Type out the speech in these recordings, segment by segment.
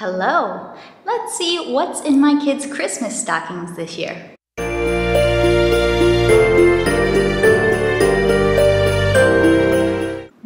Hello! Let's see what's in my kids' Christmas stockings this year.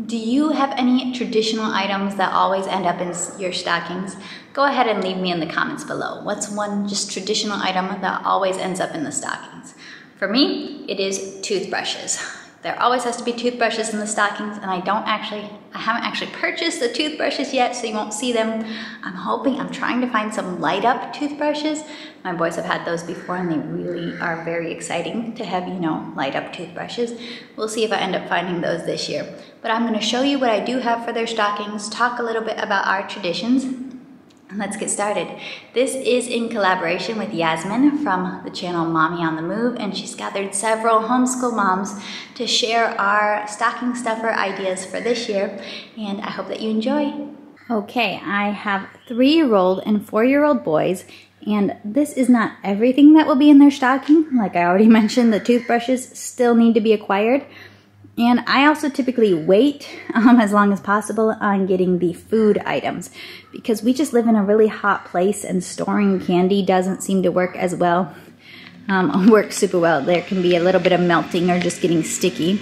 Do you have any traditional items that always end up in your stockings? Go ahead and leave me in the comments below. What's one just traditional item that always ends up in the stockings? For me, it is toothbrushes. There always has to be toothbrushes in the stockings and I don't actually, I haven't actually purchased the toothbrushes yet so you won't see them. I'm hoping, I'm trying to find some light up toothbrushes. My boys have had those before and they really are very exciting to have, you know, light up toothbrushes. We'll see if I end up finding those this year. But I'm gonna show you what I do have for their stockings, talk a little bit about our traditions, Let's get started. This is in collaboration with Yasmine from the channel Mommy on the Move, and she's gathered several homeschool moms to share our stocking stuffer ideas for this year, and I hope that you enjoy. Okay, I have three-year-old and four-year-old boys, and this is not everything that will be in their stocking. Like I already mentioned, the toothbrushes still need to be acquired, and I also typically wait um, as long as possible on getting the food items because we just live in a really hot place and storing candy doesn't seem to work as well. Um, work super well. There can be a little bit of melting or just getting sticky.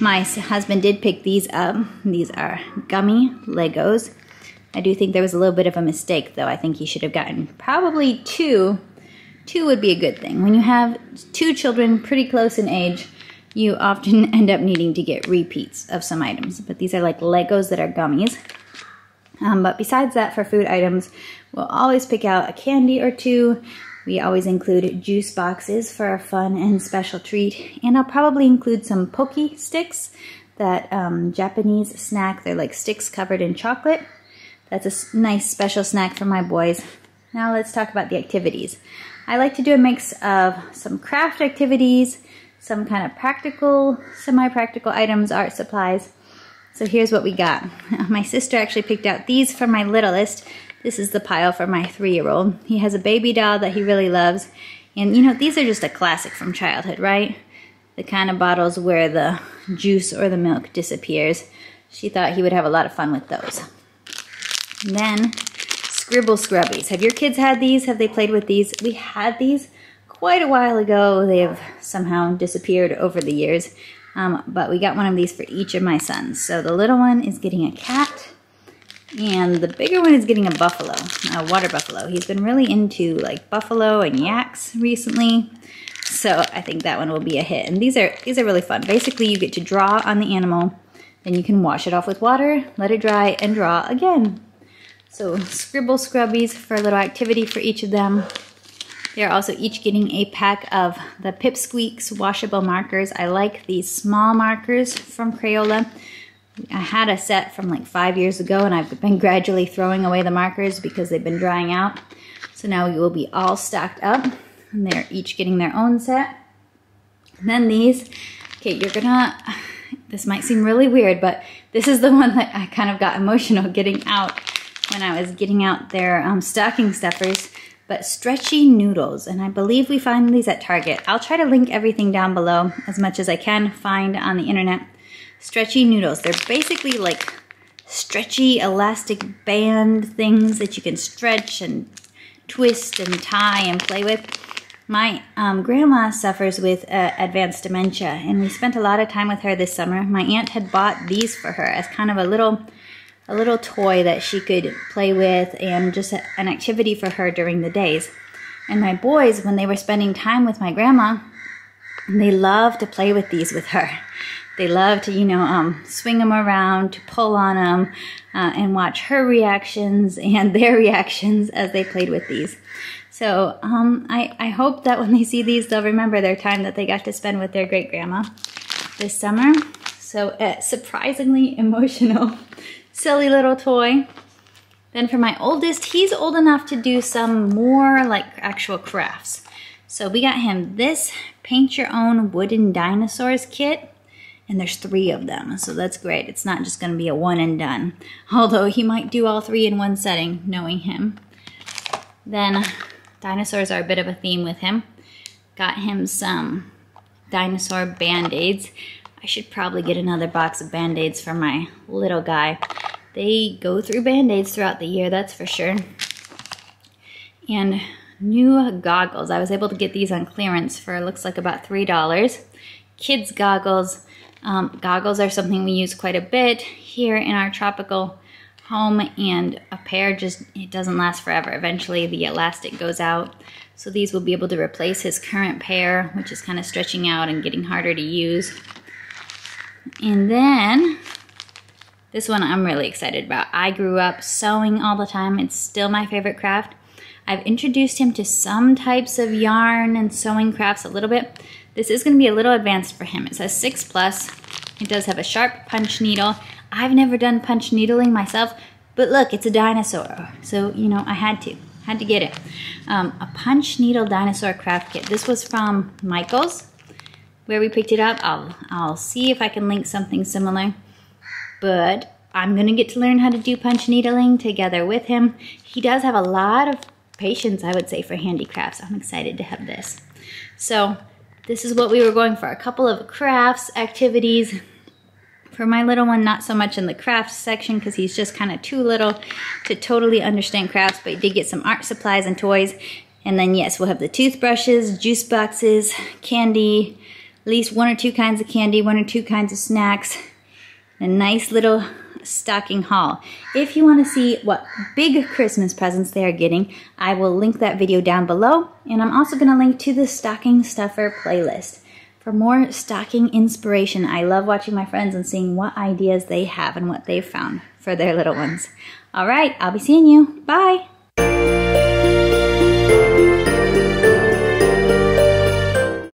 My husband did pick these up. These are gummy Legos. I do think there was a little bit of a mistake though. I think he should have gotten probably two. Two would be a good thing. When you have two children pretty close in age, you often end up needing to get repeats of some items. But these are like Legos that are gummies. Um, but besides that, for food items, we'll always pick out a candy or two. We always include juice boxes for a fun and special treat. And I'll probably include some Pocky sticks, that um, Japanese snack. They're like sticks covered in chocolate. That's a nice special snack for my boys. Now let's talk about the activities. I like to do a mix of some craft activities, some kind of practical, semi-practical items, art supplies. So here's what we got. My sister actually picked out these for my littlest. This is the pile for my three-year-old. He has a baby doll that he really loves. And you know, these are just a classic from childhood, right? The kind of bottles where the juice or the milk disappears. She thought he would have a lot of fun with those. And then, Scribble Scrubbies. Have your kids had these? Have they played with these? We had these quite a while ago. They have somehow disappeared over the years. Um, but we got one of these for each of my sons. So the little one is getting a cat, and the bigger one is getting a buffalo, a water buffalo. He's been really into like buffalo and yaks recently. So I think that one will be a hit. And these are these are really fun. Basically, you get to draw on the animal, then you can wash it off with water, let it dry, and draw again. So scribble scrubbies for a little activity for each of them. They're also each getting a pack of the Pipsqueaks washable markers. I like these small markers from Crayola. I had a set from like five years ago and I've been gradually throwing away the markers because they've been drying out. So now we will be all stacked up and they're each getting their own set. And then these, okay, you're gonna, this might seem really weird, but this is the one that I kind of got emotional getting out when I was getting out their um, stocking stuffers but stretchy noodles. And I believe we find these at Target. I'll try to link everything down below as much as I can find on the internet. Stretchy noodles. They're basically like stretchy elastic band things that you can stretch and twist and tie and play with. My um, grandma suffers with uh, advanced dementia, and we spent a lot of time with her this summer. My aunt had bought these for her as kind of a little a little toy that she could play with and just an activity for her during the days. And my boys, when they were spending time with my grandma, they loved to play with these with her. They loved to, you know, um, swing them around, to pull on them, uh, and watch her reactions and their reactions as they played with these. So um, I, I hope that when they see these, they'll remember their time that they got to spend with their great grandma this summer. So uh, surprisingly emotional silly little toy. Then for my oldest, he's old enough to do some more like actual crafts. So we got him this paint your own wooden dinosaurs kit. And there's three of them, so that's great. It's not just gonna be a one and done. Although he might do all three in one setting, knowing him. Then dinosaurs are a bit of a theme with him. Got him some dinosaur band-aids. I should probably get another box of band-aids for my little guy. They go through band-aids throughout the year, that's for sure. and new goggles. I was able to get these on clearance for looks like about $3. Kids goggles. Um, goggles are something we use quite a bit here in our tropical home and a pair just, it doesn't last forever. Eventually the elastic goes out. So these will be able to replace his current pair, which is kind of stretching out and getting harder to use. And then this one I'm really excited about. I grew up sewing all the time. It's still my favorite craft. I've introduced him to some types of yarn and sewing crafts a little bit. This is gonna be a little advanced for him. It says six plus. It does have a sharp punch needle. I've never done punch needling myself, but look, it's a dinosaur. So, you know, I had to, had to get it. Um, a punch needle dinosaur craft kit. This was from Michael's, where we picked it up. I'll, I'll see if I can link something similar. But I'm gonna get to learn how to do punch needling together with him. He does have a lot of patience, I would say, for handicrafts. I'm excited to have this. So this is what we were going for. A couple of crafts, activities. For my little one, not so much in the crafts section because he's just kind of too little to totally understand crafts, but he did get some art supplies and toys. And then yes, we'll have the toothbrushes, juice boxes, candy, at least one or two kinds of candy, one or two kinds of snacks, a nice little stocking haul. If you want to see what big Christmas presents they are getting, I will link that video down below. And I'm also going to link to the stocking stuffer playlist. For more stocking inspiration, I love watching my friends and seeing what ideas they have and what they've found for their little ones. All right, I'll be seeing you. Bye.